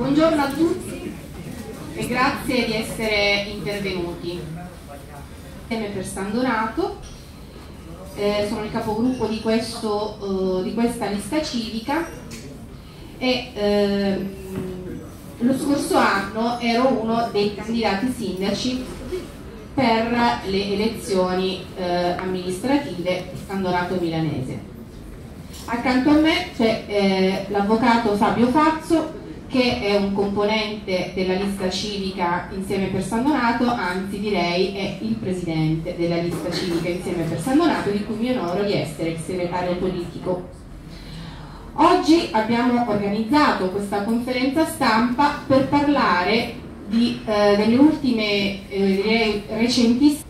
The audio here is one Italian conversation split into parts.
Buongiorno a tutti e grazie di essere intervenuti. Per San Donato, eh, sono il capogruppo di, questo, eh, di, questa lista civica e eh, lo scorso anno ero uno dei candidati sindaci per le elezioni eh, amministrative San Donato Milanese. Accanto a me c'è eh, l'avvocato Fabio Fazzo che è un componente della lista civica Insieme per San Donato, anzi direi è il presidente della lista civica Insieme per San Donato, di cui mi onoro di essere il segretario politico. Oggi abbiamo organizzato questa conferenza stampa per parlare di, eh, delle ultime, eh, recentissime,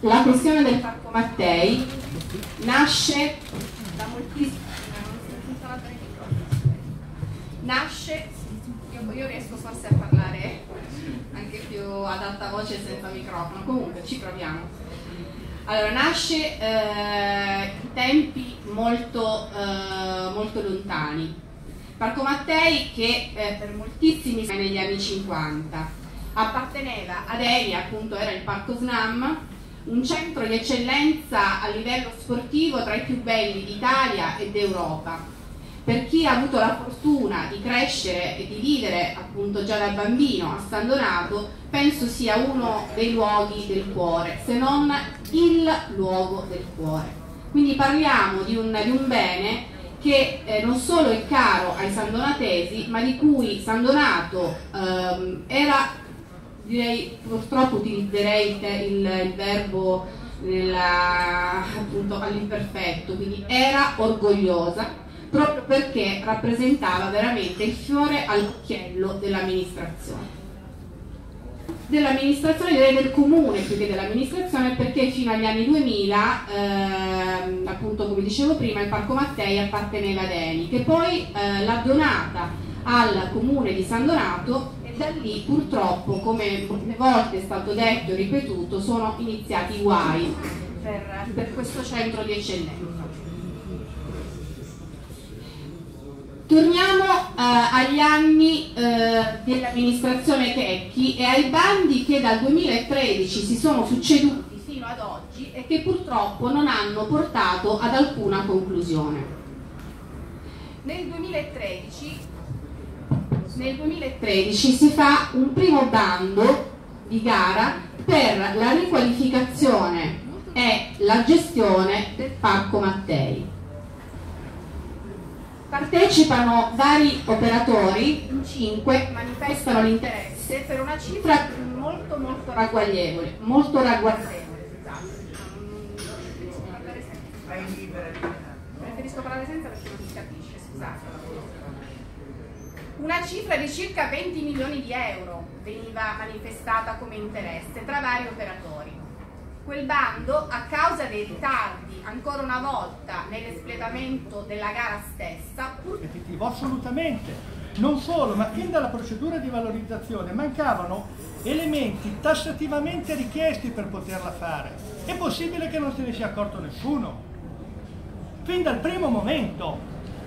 la questione del Parco Mattei nasce da moltissimi nasce, io, io, riesco forse a parlare anche più ad alta voce senza microfono, comunque ci proviamo. Allora, nasce eh, in tempi molto, eh, molto lontani. Parco Mattei che eh, per moltissimi anni negli anni 50 apparteneva ad Eri, appunto era il Parco Snam, un centro di eccellenza a livello sportivo tra i più belli d'Italia e d'Europa per chi ha avuto la fortuna di crescere e di vivere appunto già da bambino a San Donato, penso sia uno dei luoghi del cuore, se non il luogo del cuore. Quindi parliamo di un, di un bene che eh, non solo è caro ai sandonatesi, ma di cui San Donato ehm, era, direi, purtroppo utilizzerei il, il, verbo all'imperfetto, quindi era orgogliosa proprio perché rappresentava veramente il fiore all'occhiello dell'amministrazione. Dell'amministrazione, direi del comune più che dell'amministrazione, perché fino agli anni 2000, ehm, appunto come dicevo prima, il Parco Mattei apparteneva ad Eni, che poi eh, l'ha donata al comune di San Donato e da lì purtroppo, come molte volte è stato detto e ripetuto, sono iniziati i guai per, per questo centro di eccellenza. Torniamo eh, agli anni eh, dell'amministrazione Checchi e ai bandi che dal 2013 si sono succeduti fino ad oggi e che purtroppo non hanno portato ad alcuna conclusione. Nel 2013, nel 2013 si fa un primo bando di gara per la riqualificazione e la gestione del Parco Mattei Partecipano vari operatori, in cinque manifestano l'interesse per una cifra molto molto ragguaglievole, molto ragguardevole. Preferisco parlare senza perché non si capisce, scusate. Una cifra di circa 20 milioni di euro veniva manifestata come interesse tra vari operatori quel bando, a causa dei ritardi ancora una volta nell'espletamento della gara stessa, competitivo assolutamente. Non solo, ma fin dalla procedura di valorizzazione mancavano elementi tassativamente richiesti per poterla fare. È possibile che non se ne sia accorto nessuno. Fin dal primo momento,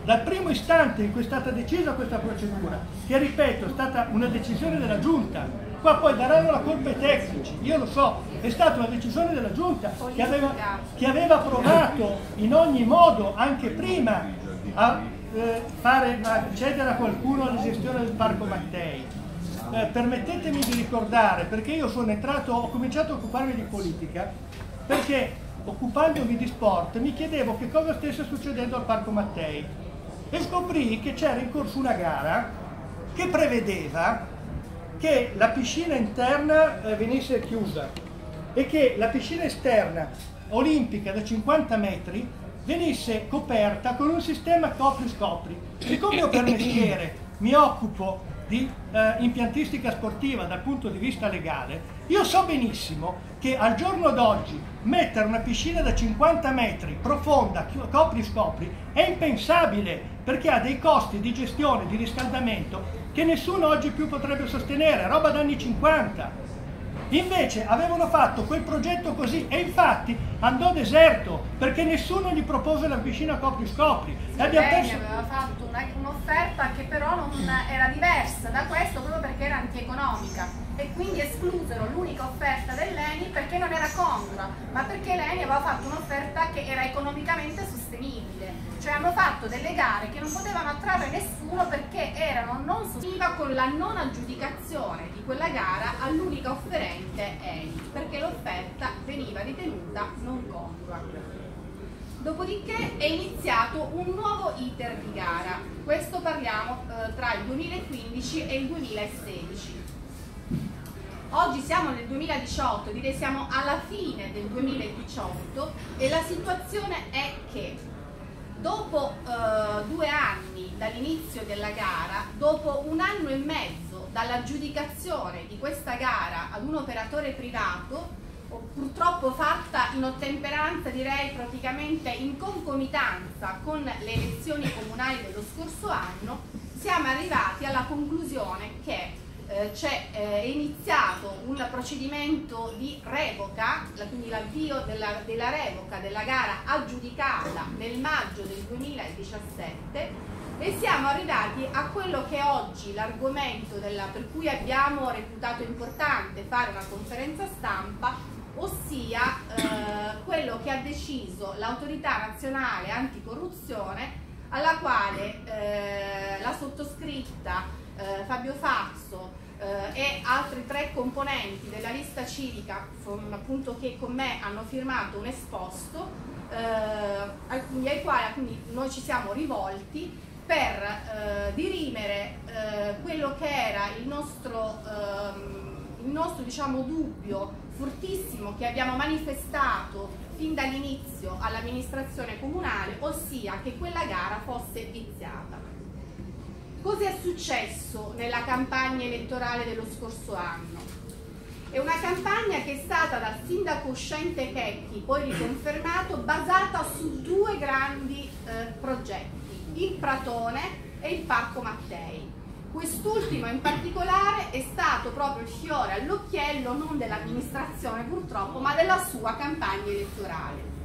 dal primo istante in cui è stata decisa questa procedura, che ripeto è stata una decisione della Giunta, Qua poi daranno la colpa ai tecnici, io lo so, è stata una decisione della Giunta che aveva, che aveva provato in ogni modo, anche prima, a eh, fare accedere a qualcuno alla gestione del Parco Mattei. Eh, permettetemi di ricordare, perché io sono entrato, ho cominciato a occuparmi di politica, perché occupandomi di sport mi chiedevo che cosa stesse succedendo al Parco Mattei. E scoprì che c'era in corso una gara che prevedeva che la piscina interna eh, venisse chiusa e che la piscina esterna olimpica da 50 metri venisse coperta con un sistema copri-scopri. Siccome io per mestiere mi occupo di eh, impiantistica sportiva dal punto di vista legale, io so benissimo che al giorno d'oggi mettere una piscina da 50 metri profonda, copri-scopri, è impensabile perché ha dei costi di gestione, di riscaldamento che nessuno oggi più potrebbe sostenere, roba d'anni 50. Invece avevano fatto quel progetto così e infatti andò deserto perché nessuno gli propose la piscina copri-scopri. Sì, perso... aveva fatto un'offerta che però non era diversa da questo proprio perché era antieconomica e quindi esclusero l'unica offerta dell'ENI perché non era congrua, ma perché l'ENI aveva fatto un'offerta che era economicamente sostenibile. Cioè hanno fatto delle gare che non potevano attrarre nessuno perché erano non sostenibili con la non aggiudicazione di quella gara all'unica offerente ENI, perché l'offerta veniva ritenuta non congrua. Dopodiché è iniziato un nuovo iter di gara, questo parliamo eh, tra il 2015 e il 2016 Oggi siamo nel 2018, direi siamo alla fine del 2018 e la situazione è che dopo eh, due anni dall'inizio della gara, dopo un anno e mezzo dall'aggiudicazione di questa gara ad un operatore privato, purtroppo fatta in ottemperanza, direi praticamente in concomitanza con le elezioni comunali dello scorso anno, siamo arrivati alla conclusione che eh, c'è eh, iniziato un procedimento di revoca, quindi l'avvio della, della, revoca della gara aggiudicata nel maggio del 2017 e siamo arrivati a quello che è oggi l'argomento per cui abbiamo reputato importante fare una conferenza stampa, ossia eh, quello che ha deciso l'autorità nazionale anticorruzione alla quale eh, la sottoscritta eh, Fabio eh, e altri tre componenti della lista civica appunto, che con me hanno firmato un esposto eh, ai quali noi ci siamo rivolti per eh, dirimere eh, quello che era il nostro, ehm, il nostro diciamo, dubbio fortissimo che abbiamo manifestato fin dall'inizio all'amministrazione comunale, ossia che quella gara fosse viziata. Cosa è successo nella campagna elettorale dello scorso anno? È una campagna che è stata dal sindaco uscente Checchi, poi riconfermato, basata su due grandi eh, progetti, il Pratone e il Parco Mattei. Quest'ultimo in particolare è stato proprio il fiore all'occhiello non dell'amministrazione purtroppo, ma della sua campagna elettorale.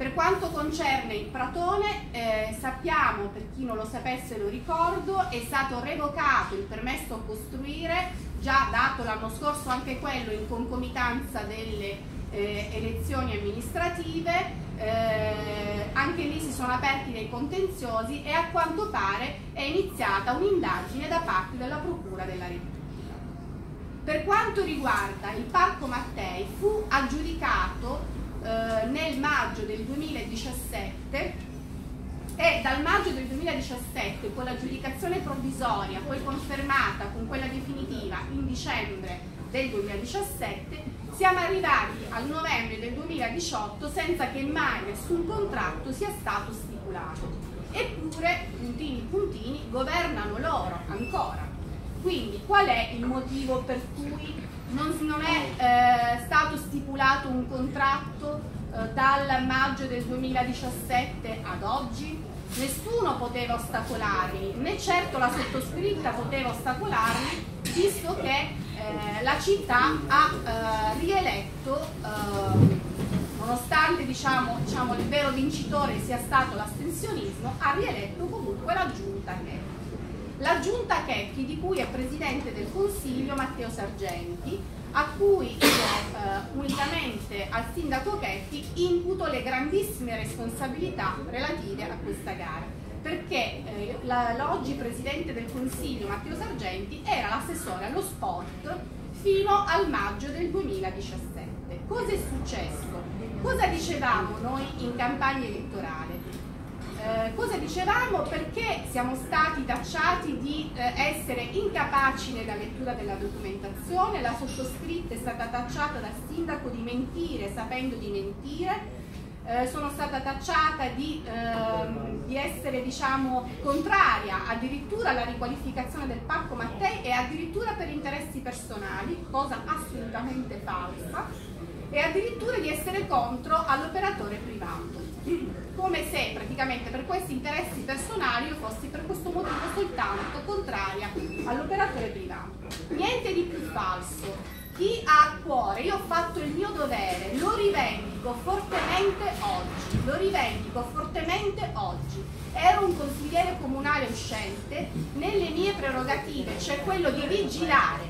Per quanto concerne il Pratone, eh, sappiamo, per chi non lo sapesse lo ricordo, è stato revocato il permesso a costruire, già dato l'anno scorso anche quello in concomitanza delle eh, elezioni amministrative, eh, anche lì si sono aperti dei contenziosi e a quanto pare è iniziata un'indagine da parte della Procura della Repubblica. Per quanto riguarda il Parco Mattei, fu aggiudicato eh, nel maggio del 2017 e dal maggio del 2017 con l'aggiudicazione provvisoria poi confermata con quella definitiva in dicembre del 2017 siamo arrivati al novembre del 2018 senza che mai nessun contratto sia stato stipulato. Eppure puntini puntini governano loro ancora. Quindi qual è il motivo per cui non, non è eh, stato stipulato un contratto eh, dal maggio del 2017 ad oggi? Nessuno poteva ostacolarli, né certo la sottoscritta poteva ostacolarli, visto che eh, la città ha eh, rieletto, eh, nonostante diciamo, diciamo, il vero vincitore sia stato l'astensionismo, ha rieletto comunque la giunta che la giunta Checchi di cui è presidente del Consiglio Matteo Sargenti, a cui io eh, unicamente al sindaco Checchi imputo le grandissime responsabilità relative a questa gara perché eh, l'oggi presidente del Consiglio Matteo Sargenti era l'assessore allo sport fino al maggio del 2017. Cosa è successo? Cosa dicevamo noi in campagna elettorale? Eh, cosa dicevamo? Perché siamo stati tacciati di eh, essere incapaci nella lettura della documentazione, la sottoscritta è stata tacciata dal sindaco di mentire sapendo di mentire, eh, sono stata tacciata di, ehm, di essere diciamo, contraria addirittura alla riqualificazione del Parco Mattei e addirittura per interessi personali, cosa assolutamente falsa, e addirittura di essere contro all'operatore privato come se praticamente per questi interessi personali io fossi per questo motivo soltanto contraria all'operatore privato. Niente di più falso. chi ha a cuore, io ho fatto il mio dovere, lo rivendico fortemente oggi, lo rivendico fortemente oggi. Ero un consigliere comunale uscente, nelle mie prerogative c'è quello di vigilare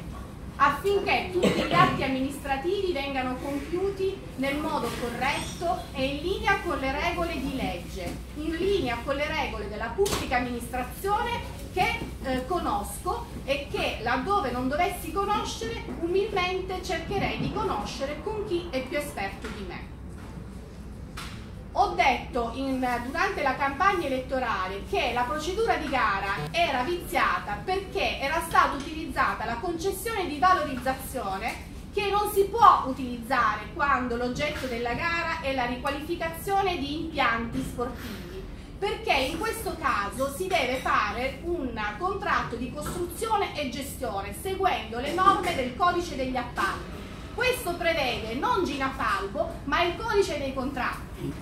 affinché tutti gli atti amministrativi vengano compiuti nel modo corretto e in linea con le regole di legge, in linea con le regole della pubblica amministrazione che eh, conosco e che laddove non dovessi conoscere umilmente cercherei di conoscere con chi è più esperto di me. Ho detto in, durante la campagna elettorale che la procedura di gara era viziata perché era stata utilizzata la concessione di valorizzazione che non si può utilizzare quando l'oggetto della gara è la riqualificazione di impianti sportivi perché in questo caso si deve fare un contratto di costruzione e gestione seguendo le norme del codice degli appalti. Questo prevede non Gina Falbo, ma il codice dei contratti.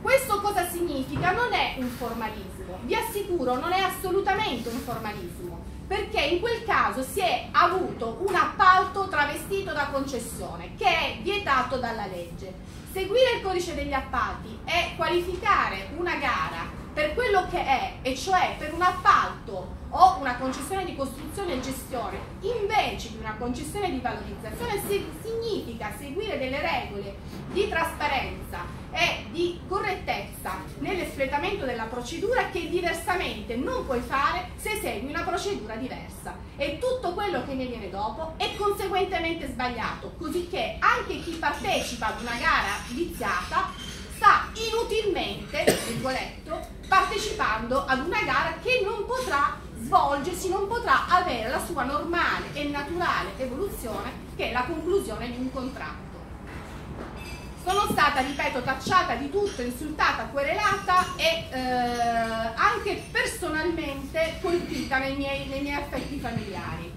Questo cosa significa? Non è un formalismo, vi assicuro, non è assolutamente un formalismo, perché in quel caso si è avuto un appalto travestito da concessione, che è vietato dalla legge. Seguire il codice degli appalti è qualificare una gara per quello che è, e cioè per un appalto o una concessione di costruzione e gestione, invece di una concessione di valorizzazione, significa seguire delle regole di trasparenza e di correttezza nell'espletamento della procedura che diversamente non puoi fare se segui una procedura diversa. E tutto quello che ne viene dopo è conseguentemente sbagliato, così che anche chi partecipa ad una gara viziata sta inutilmente, virgoletto, partecipando ad una gara che non potrà svolgersi, non potrà avere la sua normale e naturale evoluzione che è la conclusione di un contratto. Sono stata, ripeto, tacciata di tutto, insultata, querelata e eh, anche personalmente colpita nei miei, nei miei affetti familiari.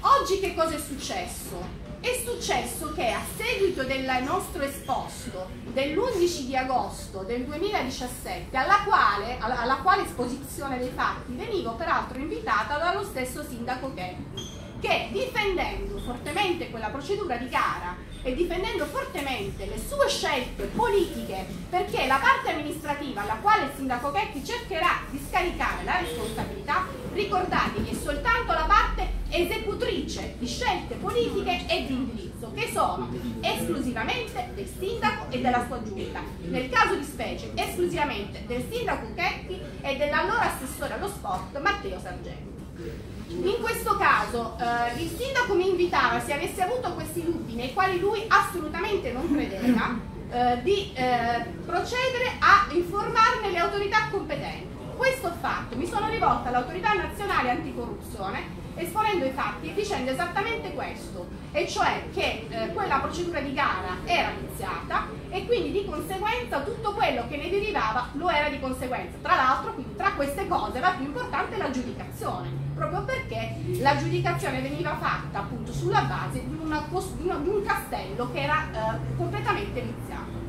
Oggi che cosa è successo? È successo che a seguito del nostro esposto dell'11 di agosto del 2017, alla quale, alla, quale esposizione dei fatti venivo peraltro invitata dallo stesso sindaco Chetti, che difendendo fortemente quella procedura di gara e difendendo fortemente le sue scelte politiche, perché la parte amministrativa alla quale il sindaco Chetti cercherà di scaricare la responsabilità, ricordatevi, è soltanto la parte esecutrice di scelte politiche e di indirizzo che sono esclusivamente del sindaco e della sua giunta. Nel caso di specie esclusivamente del sindaco Chetti e dell'allora assessore allo sport Matteo Sargenti. In questo caso eh, il sindaco mi invitava, se avesse avuto questi dubbi nei quali lui assolutamente non credeva, eh, di eh, procedere a informarne le autorità competenti. Questo ho fatto, mi sono rivolta all'autorità nazionale anticorruzione esponendo i fatti e dicendo esattamente questo, e cioè che eh, quella procedura di gara era iniziata e quindi di conseguenza tutto quello che ne derivava lo era di conseguenza. Tra l'altro, quindi tra queste cose la più importante è l'aggiudicazione, proprio perché l'aggiudicazione veniva fatta appunto sulla base di, una, di un castello che era eh, completamente iniziato.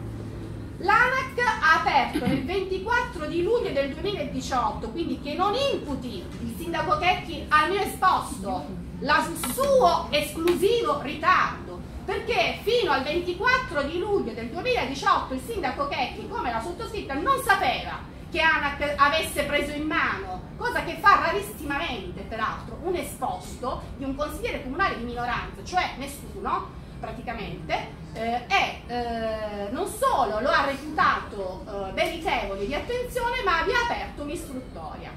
L'ANAC ha aperto nel 24 di luglio del 2018, quindi che non imputi il sindaco Checchi al mio esposto il suo esclusivo ritardo, perché fino al 24 di luglio del 2018 il sindaco Checchi, come la sottoscritta, non sapeva che ANAC avesse preso in mano, cosa che fa rarissimamente peraltro, un esposto di un consigliere comunale di minoranza, cioè nessuno praticamente, eh, e eh, non solo lo ha reputato eh, meritevole di attenzione, ma vi ha aperto un'istruttoria.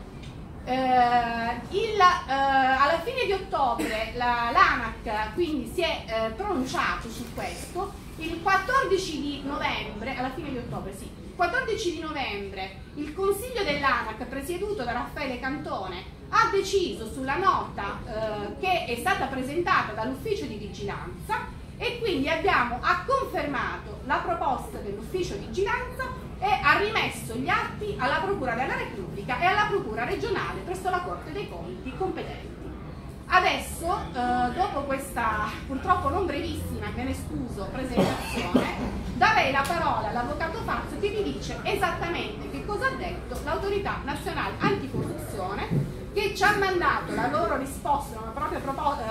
Eh, il, eh, alla fine di ottobre l'ANAC la, quindi si è eh, pronunciato su questo, il 14 di novembre, alla fine di ottobre sì, il 14 di novembre il consiglio dell'ANAC presieduto da Raffaele Cantone ha deciso sulla nota che è stata presentata dall'ufficio di vigilanza e quindi abbiamo confermato la proposta dell'ufficio vigilanza e ha rimesso gli atti alla Procura della Repubblica e alla Procura regionale presso la Corte dei Conti competenti. Adesso, eh, dopo questa purtroppo non brevissima, me ne scuso, presentazione, darei la parola all'Avvocato Fazio che vi dice esattamente che cosa ha detto l'Autorità Nazionale Anticorruzione che ci ha mandato la loro risposta, una propria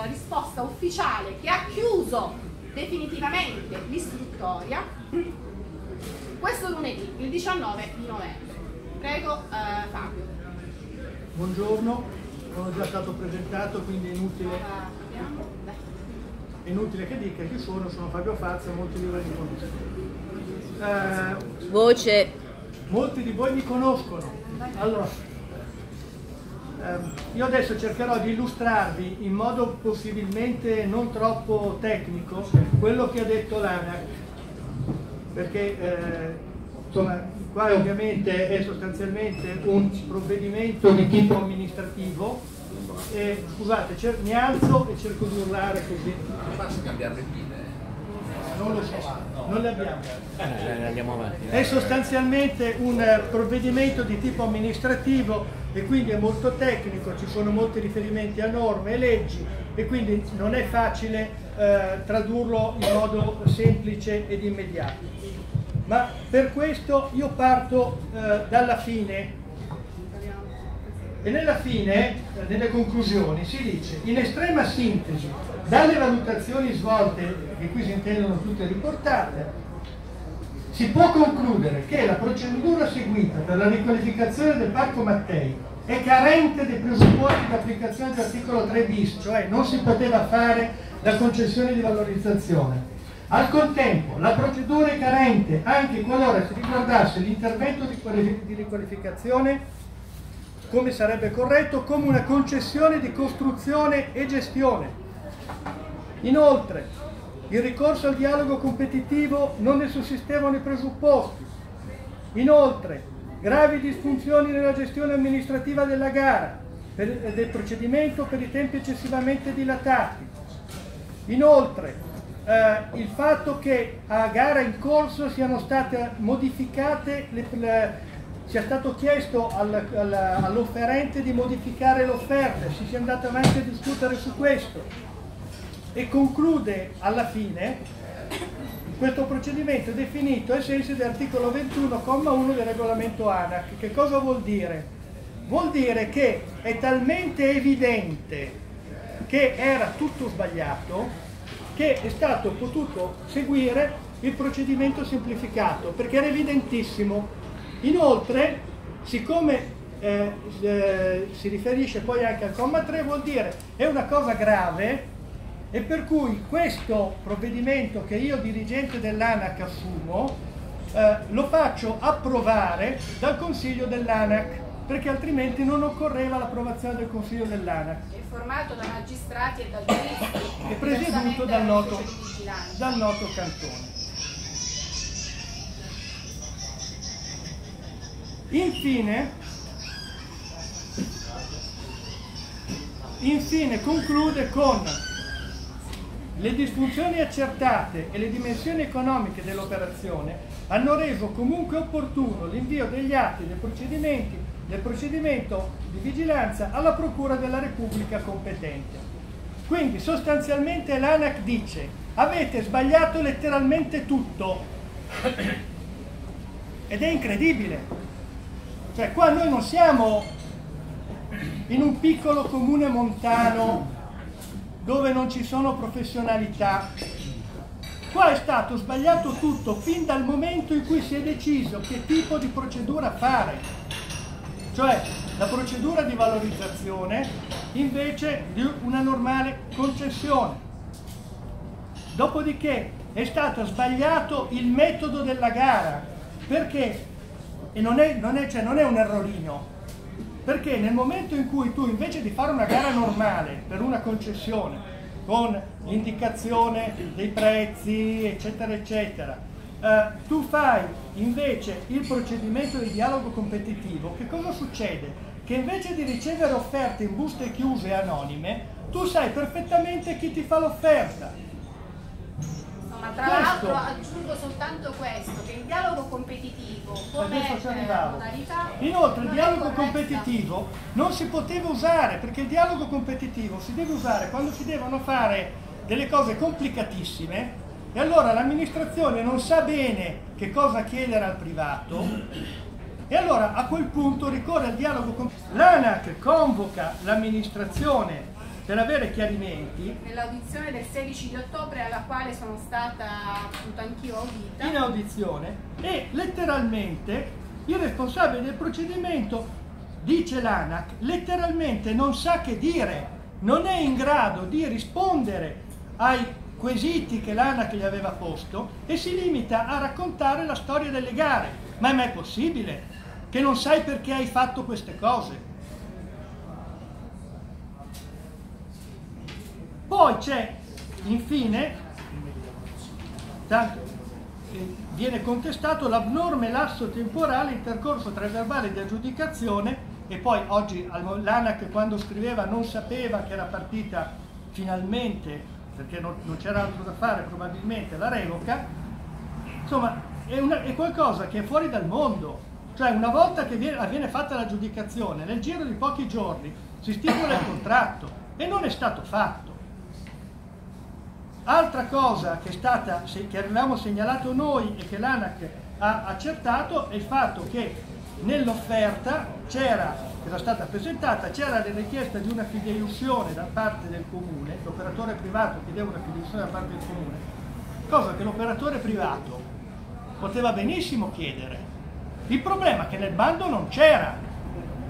eh, risposta ufficiale che ha chiuso definitivamente l'istruttoria questo lunedì, il 19 di novembre. Prego eh, Fabio. Buongiorno, sono già stato presentato, quindi è inutile, è inutile che dica chi sono, sono Fabio Fazio, molti di voi mi conoscono. Eh, Voce. Molti di voi mi conoscono. Allora, io adesso cercherò di illustrarvi in modo possibilmente non troppo tecnico quello che ha detto l'ANAC, perché eh, insomma, qua ovviamente è sostanzialmente un provvedimento di tipo amministrativo e, scusate, mi alzo e cerco di urlare così. Non faccio cambiare le pile? Non lo so, non le abbiamo. Eh, andiamo avanti. È sostanzialmente un eh, provvedimento di tipo amministrativo e quindi è molto tecnico, ci sono molti riferimenti a norme e leggi e quindi non è facile eh, tradurlo in modo semplice ed immediato. Ma per questo io parto eh, dalla fine e nella fine, eh, nelle conclusioni, si dice in estrema sintesi, dalle valutazioni svolte, che qui si intendono tutte riportate, si può concludere che la procedura seguita per la riqualificazione del Parco Mattei è carente dei presupposti di applicazione dell'articolo 3 bis, cioè non si poteva fare la concessione di valorizzazione. Al contempo, la procedura è carente anche qualora si riguardasse l'intervento di riqualificazione come sarebbe corretto, come una concessione di costruzione e gestione. Inoltre, il ricorso al dialogo competitivo non ne sussistevano i presupposti. Inoltre, gravi disfunzioni nella gestione amministrativa della gara e del procedimento per i tempi eccessivamente dilatati. Inoltre, eh, il fatto che a gara in corso siano state modificate le, le sia stato chiesto all'offerente di modificare l'offerta, si sia andato avanti a discutere su questo e conclude alla fine questo procedimento definito ai sensi dell'articolo 21,1 del regolamento ANAC. Che cosa vuol dire? Vuol dire che è talmente evidente che era tutto sbagliato che è stato potuto seguire il procedimento semplificato perché era evidentissimo Inoltre, siccome eh, eh, si riferisce poi anche al comma 3, vuol dire è una cosa grave e per cui questo provvedimento che io dirigente dell'ANAC assumo eh, lo faccio approvare dal Consiglio dell'ANAC perché altrimenti non occorreva l'approvazione del Consiglio dell'ANAC. È formato da magistrati e da giuristi. È presieduto dal noto, dal noto cantone. Infine, infine conclude con le disfunzioni accertate e le dimensioni economiche dell'operazione hanno reso comunque opportuno l'invio degli atti dei procedimenti del procedimento di vigilanza alla Procura della Repubblica competente. Quindi sostanzialmente l'ANAC dice avete sbagliato letteralmente tutto ed è incredibile cioè qua noi non siamo in un piccolo comune montano dove non ci sono professionalità. Qua è stato sbagliato tutto fin dal momento in cui si è deciso che tipo di procedura fare. Cioè la procedura di valorizzazione invece di una normale concessione. Dopodiché è stato sbagliato il metodo della gara perché e non è, non, è, cioè, non è un errorino, perché nel momento in cui tu invece di fare una gara normale per una concessione, con l'indicazione dei prezzi, eccetera, eccetera, eh, tu fai invece il procedimento di dialogo competitivo, che cosa succede? Che invece di ricevere offerte in buste chiuse e anonime, tu sai perfettamente chi ti fa l'offerta ma tra l'altro aggiungo soltanto questo, che il dialogo competitivo come eh, modalità... Inoltre il dialogo competitivo non si poteva usare, perché il dialogo competitivo si deve usare quando si devono fare delle cose complicatissime e allora l'amministrazione non sa bene che cosa chiedere al privato E allora a quel punto ricorre al dialogo l'ANAC, convoca l'amministrazione per avere chiarimenti. Nell'audizione del 16 di ottobre alla quale sono stata appunto anch'io audita. In audizione e letteralmente il responsabile del procedimento, dice l'ANAC, letteralmente non sa che dire, non è in grado di rispondere ai quesiti che l'ANAC gli aveva posto e si limita a raccontare la storia delle gare. Ma è mai possibile che non sai perché hai fatto queste cose? Poi c'è infine, tanto, viene contestato l'abnorme lasso temporale intercorso tra il verbale di aggiudicazione e poi oggi l'ANAC quando scriveva non sapeva che era partita finalmente, perché non, non c'era altro da fare probabilmente, la revoca, insomma è, una, è, qualcosa che è fuori dal mondo. Cioè una volta che viene, viene fatta l'aggiudicazione, nel giro di pochi giorni si stipula il contratto e non è stato fatto. Altra cosa che, stata, che avevamo segnalato noi e che l'ANAC ha accertato è il fatto che nell'offerta c'era, era stata presentata, c'era la richiesta di una fideiussione da parte del comune, l'operatore privato chiedeva una fideiussione da parte del comune, cosa che l'operatore privato poteva benissimo chiedere. Il problema è che nel bando non c'era,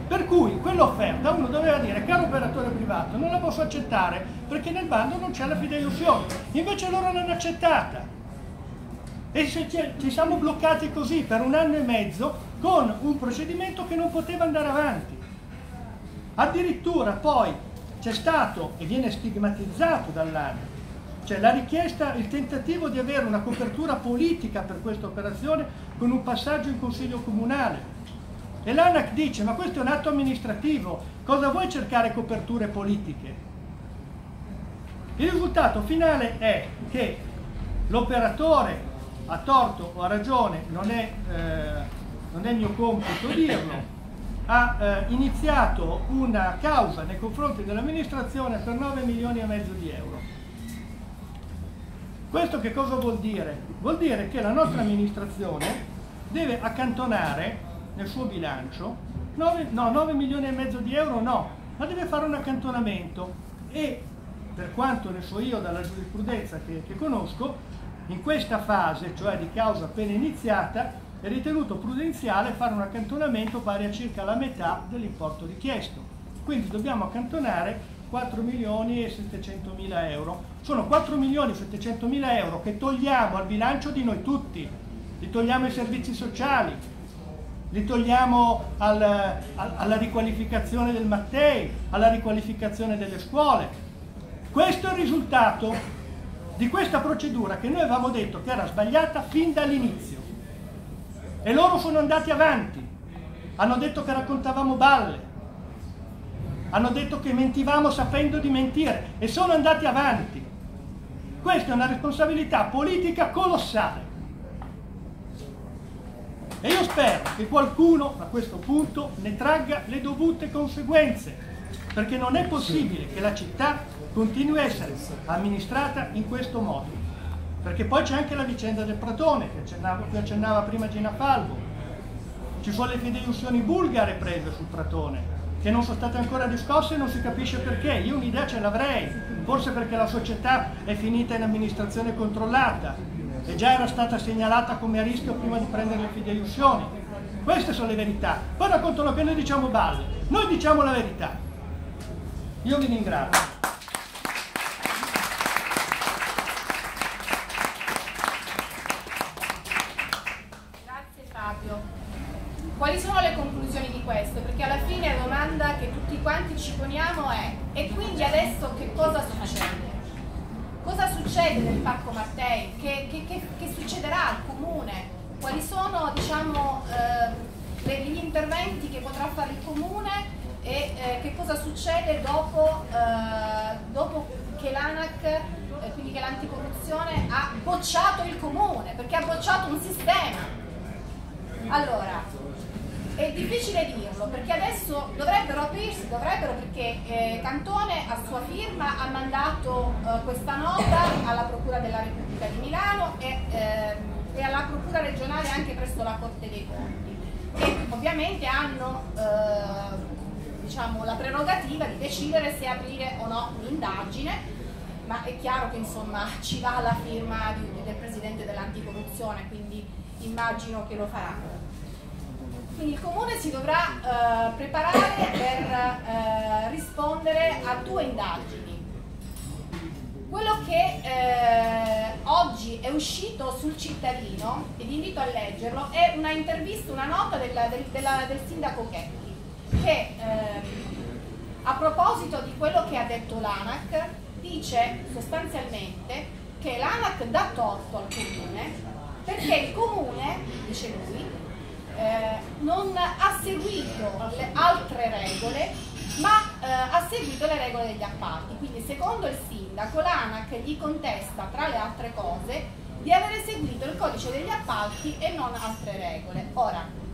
per cui quell'offerta uno doveva dire, caro operatore privato, non la posso accettare perché nel bando non c'è la fideiussione. Invece loro l'hanno accettata. E ci siamo bloccati così per un anno e mezzo con un procedimento che non poteva andare avanti. Addirittura poi c'è stato, e viene stigmatizzato dall'ANI, cioè la richiesta, il tentativo di avere una copertura politica per questa operazione con un passaggio in Consiglio Comunale e l'ANAC dice, ma questo è un atto amministrativo, cosa vuoi cercare coperture politiche? Il risultato finale è che l'operatore, ha torto o ha ragione, non è, eh, non è mio compito dirlo, ha eh, iniziato una causa nei confronti dell'amministrazione per 9 milioni e mezzo di euro. Questo che cosa vuol dire? Vuol dire che la nostra amministrazione deve accantonare nel suo bilancio 9, no, 9 milioni e mezzo di euro no, ma deve fare un accantonamento e per quanto ne so io dalla giurisprudenza che, che conosco, in questa fase, cioè di causa appena iniziata, è ritenuto prudenziale fare un accantonamento pari a circa la metà dell'importo richiesto. Quindi dobbiamo accantonare 4 milioni e 700 mila euro. Sono 4 milioni e 700 mila euro che togliamo al bilancio di noi tutti, li togliamo ai servizi sociali, li togliamo al, al, alla riqualificazione del Mattei, alla riqualificazione delle scuole. Questo è il risultato di questa procedura che noi avevamo detto che era sbagliata fin dall'inizio. E loro sono andati avanti, hanno detto che raccontavamo balle, hanno detto che mentivamo sapendo di mentire e sono andati avanti. Questa è una responsabilità politica colossale. E io spero che qualcuno a questo punto ne tragga le dovute conseguenze, perché non è possibile che la città continui a essere amministrata in questo modo. Perché poi c'è anche la vicenda del Pratone, che accennava, cui accennava prima Gina Falvo. Ci sono le fideiussioni bulgare prese sul Pratone, che non sono state ancora discosse e non si capisce perché. Io un'idea ce l'avrei, forse perché la società è finita in amministrazione controllata, e già era stata segnalata come a rischio prima di prendere le fideiussioni. Queste sono le verità. Poi raccontano che noi diciamo balle. Noi diciamo la verità. Io vi ringrazio. Grazie Fabio. Quali sono le conclusioni di questo? Perché alla fine la domanda che tutti quanti ci poniamo è e quindi adesso che cosa succede? Succede nel Parco Mattei? Che, che, che, che succederà al Comune? Quali sono diciamo, eh, gli interventi che potrà fare il Comune e eh, che cosa succede dopo, eh, dopo che l'ANAC, eh, quindi che l'anticorruzione ha bocciato il Comune, perché ha bocciato un sistema. Allora, è difficile dirlo perché adesso dovrebbero aprirsi, dovrebbero perché eh, Cantone a sua firma ha mandato eh, questa nota alla Procura della Repubblica di Milano e, eh, e, alla Procura regionale anche presso la Corte dei Conti. che ovviamente hanno eh, diciamo, la prerogativa di decidere se aprire o no un'indagine, ma è chiaro che insomma ci va la firma di, del Presidente dell'anticorruzione, quindi immagino che lo faranno. Quindi il Comune si dovrà eh, preparare per eh, rispondere a due indagini. Quello che eh, oggi è uscito sul cittadino, e vi invito a leggerlo, è una intervista, una nota della, del, della, del, sindaco Checchi, che ehm, a proposito di quello che ha detto l'ANAC, dice sostanzialmente che l'ANAC dà torto al comune perché il comune, dice lui, eh, non ha seguito le altre regole ma eh, ha seguito le regole degli appalti. Quindi secondo il sindaco l'ANAC gli contesta tra le altre cose di avere seguito il codice degli appalti e non altre regole. Ora,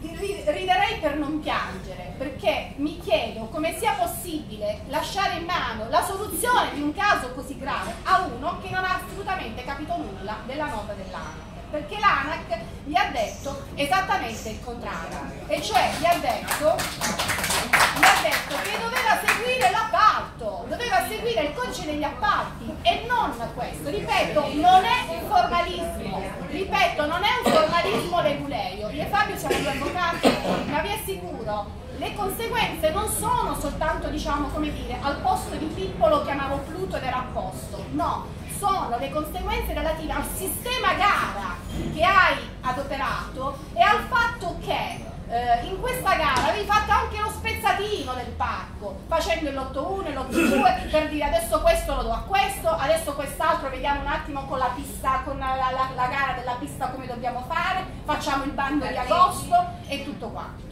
riderei per non piangere, perché mi chiedo come sia possibile lasciare in mano la soluzione di un caso così grave a uno che non ha assolutamente capito nulla della nota dell'ANAC perché l'ANAC gli ha detto esattamente il contrario, e cioè gli ha detto, gli ha detto che doveva seguire l'appalto, doveva seguire il codice degli appalti e non questo. Ripeto, non è un formalismo, ripeto, non è un formalismo leguleio. Io e Fabio siamo due avvocati, ma vi assicuro le conseguenze non sono soltanto, diciamo, come dire, al posto di Pippo lo chiamavo Pluto ed era a posto, no, sono le conseguenze relative al sistema gara che hai adoperato e al fatto che eh, in questa gara avevi fatto anche lo spezzatino del parco, facendo l'8-1 e l'8-2 per dire adesso questo lo do a questo, adesso quest'altro vediamo un attimo con la pista, con la, la, la gara della pista come dobbiamo fare, facciamo il bando di agosto e tutto quanto.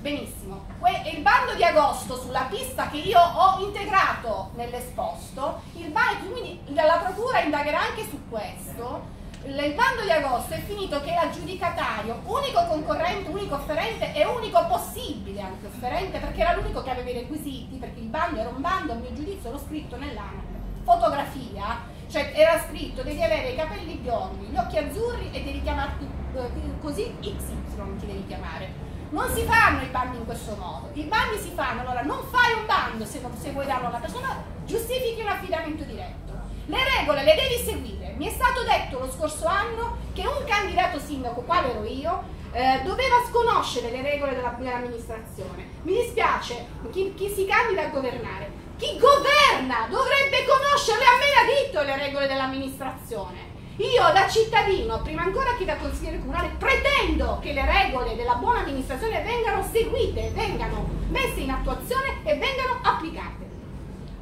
Benissimo, il bando di agosto sulla pista che io ho integrato nell'esposto, quindi la procura indagherà anche su questo, il bando di agosto è finito che l'aggiudicatario, unico concorrente, unico offerente e unico possibile anche offerente, perché era l'unico che aveva i requisiti, perché il bando era un bando, a mio giudizio l'ho scritto nell'anno, fotografia, cioè era scritto devi avere i capelli biondi, gli occhi azzurri e devi chiamarti eh, così XY ti devi chiamare non si fanno i bandi in questo modo. I bandi si fanno, allora non fai un bando se, se vuoi darlo alla persona, giustifichi un affidamento diretto. Le regole le devi seguire. Mi è stato detto lo scorso anno che un candidato sindaco, quale ero io, eh, doveva sconoscere le regole della, dell'amministrazione. Mi dispiace, chi, chi si candida a governare, chi governa dovrebbe conoscerle a menadito le regole dell'amministrazione. Io da cittadino, prima ancora che da consigliere comunale, pretendo che le regole della buona amministrazione vengano seguite, vengano messe in attuazione e vengano applicate.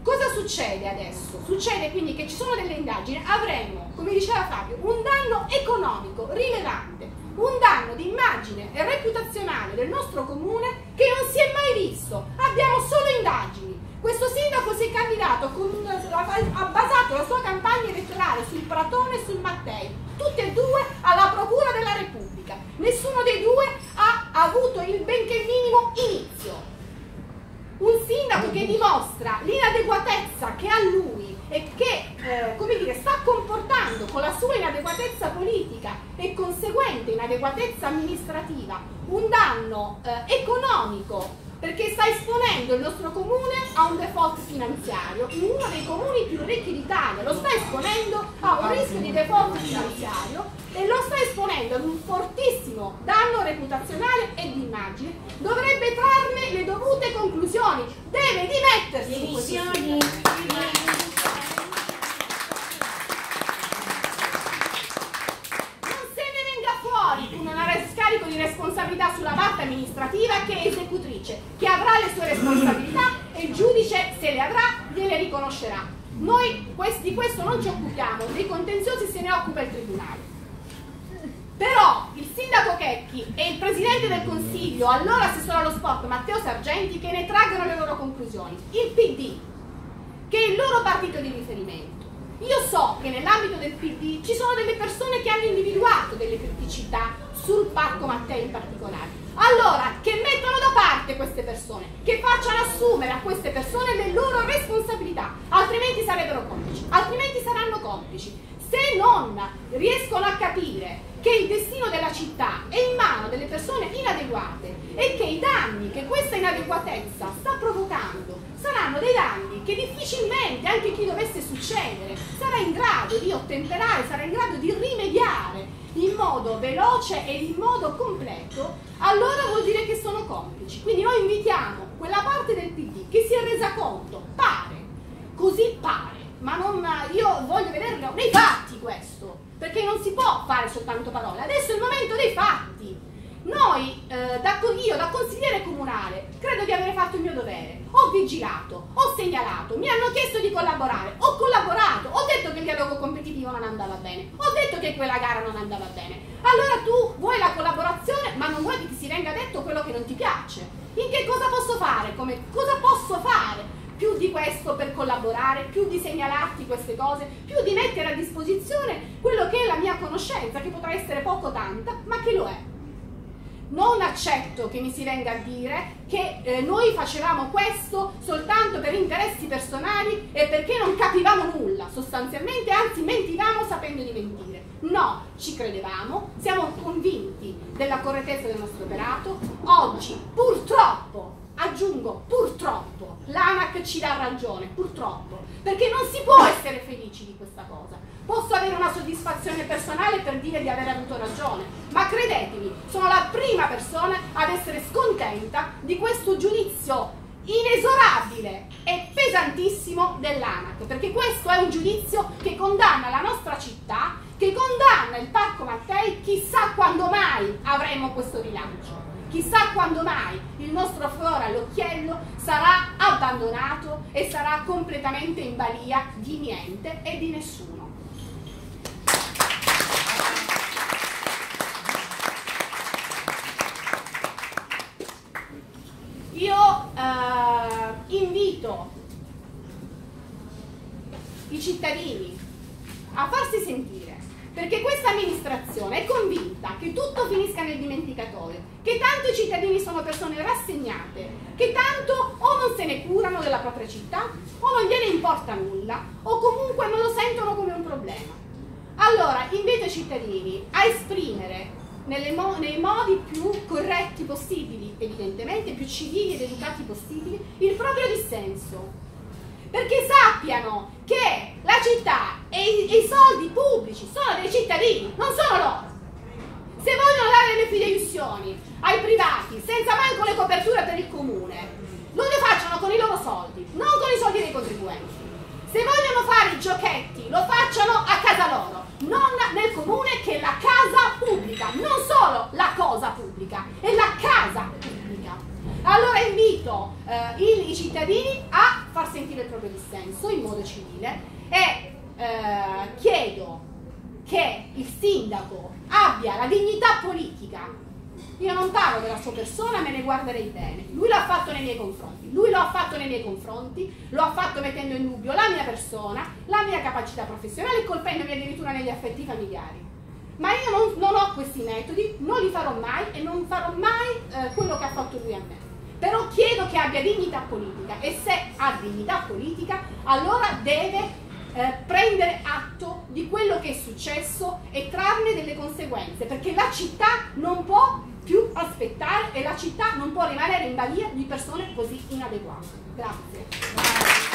Cosa succede adesso? Succede quindi che ci sono delle indagini, avremo, come diceva Fabio, un danno economico rilevante, un danno di immagine e reputazionale del nostro comune che non si è mai visto. Abbiamo solo indagini. Questo sindaco si è candidato, con, ha basato la sua campagna elettorale sul Pratone e sul Mattei, tutte e due alla Procura della Repubblica. Nessuno dei due ha avuto il benché minimo inizio. Un sindaco che dimostra l'inadeguatezza che ha lui e che, eh, come dire, sta comportando con la sua inadeguatezza politica e conseguente inadeguatezza amministrativa un danno eh, economico perché sta esponendo il nostro comune a un default finanziario in uno dei comuni più ricchi d'Italia, lo sta esponendo a un rischio di default finanziario e lo sta esponendo ad un fortissimo danno reputazionale e di immagine, dovrebbe trarne le dovute conclusioni, deve dimettersi. Dimissioni. scarico di responsabilità sulla parte amministrativa che è esecutrice, che avrà le sue responsabilità e il giudice, se le avrà, gliele riconoscerà. Noi di questo non ci occupiamo, dei contenziosi se ne occupa il Tribunale. Però il sindaco Checchi e il presidente del Consiglio, allora assessore allo sport Matteo Sargenti, che ne traggano le loro conclusioni. Il PD, che è il loro partito di riferimento. Io so che nell'ambito del PD ci sono delle persone che hanno individuato delle criticità sul Parco Mattei in particolare. Allora, che mettano da parte queste persone, che facciano assumere a queste persone le loro responsabilità, altrimenti sarebbero complici, altrimenti saranno complici. Se non riescono a capire che il destino della città è in mano delle persone inadeguate e che i danni che questa inadeguatezza sta provocando saranno dei danni che difficilmente anche chi dovesse succedere sarà in grado di ottemperare, sarà in grado di rimediare in modo veloce e in modo completo, allora vuol dire che sono complici. Quindi noi invitiamo quella parte del PD che si è resa conto, pare, così pare, ma non, io voglio vederlo nei fatti questo, perché non si può fare soltanto parole. Adesso è il momento dei fatti. Noi, eh, da, io da consigliere comunale, credo di aver fatto il mio dovere. Ho vigilato, ho segnalato, mi hanno chiesto di collaborare, ho collaborato, ho detto che il dialogo competitivo non andava bene, ho detto che quella gara non andava bene. Allora tu vuoi la collaborazione, ma non vuoi che ti si venga detto quello che non ti piace. In che cosa posso fare? Come, cosa posso fare? Più di questo per collaborare, più di segnalarti queste cose, più di mettere a disposizione quello che è la mia conoscenza, che potrà essere poco tanta, ma che lo è non accetto che mi si venga a dire che eh, noi facevamo questo soltanto per interessi personali e perché non capivamo nulla, sostanzialmente, anzi mentivamo sapendo di mentire. No, ci credevamo, siamo convinti della correttezza del nostro operato. Oggi, purtroppo, aggiungo purtroppo, l'ANAC ci dà ragione, purtroppo, perché non si può essere felici di questa cosa Posso avere una soddisfazione personale per dire di aver avuto ragione, ma credetemi, sono la prima persona ad essere scontenta di questo giudizio inesorabile e pesantissimo dell'ANAC, perché questo è un giudizio che condanna la nostra città, che condanna il Parco Mattei, chissà quando mai avremo questo rilancio. Chissà quando mai il nostro foro all'occhiello sarà abbandonato e sarà completamente in balia di niente e di nessuno. Io eh, invito i cittadini a farsi sentire perché questa amministrazione è convinta che tutto finisca nel dimenticatoio, che tanto i cittadini sono persone rassegnate, che tanto o non se ne curano della propria città o non gliene importa nulla o comunque non lo sentono come un problema. Allora invito i cittadini a esprimere mo nei modi più corretti possibili, evidentemente, più civili ed educati possibili, il proprio dissenso. Perché sappiano che la città e i, e i soldi pubblici sono dei cittadini, non sono loro. Se vogliono dare le fideiussioni ai privati senza manco le coperture per il comune, lo facciano con i loro soldi, non con i soldi dei contribuenti. Se vogliono fare i giochetti, lo facciano a casa loro, non nel comune che è la casa pubblica, non solo la cosa pubblica, è la casa pubblica. Allora invito eh, i, i, cittadini a far sentire il proprio dissenso in modo civile e eh, chiedo che il sindaco abbia la dignità politica io non parlo della sua persona, me ne guarderei bene. Lui l'ha fatto nei miei confronti, lui lo ha fatto nei miei confronti, lo ha fatto mettendo in dubbio la mia persona, la mia capacità professionale e colpendomi addirittura negli affetti familiari. Ma io non, non, ho questi metodi, non li farò mai e non farò mai eh, quello che ha fatto lui a me. Però chiedo che abbia dignità politica e se ha dignità politica allora deve eh, prendere atto di quello che è successo e trarne delle conseguenze, perché la città non può più aspettare e la città non può rimanere in balia di persone così inadeguate. Grazie.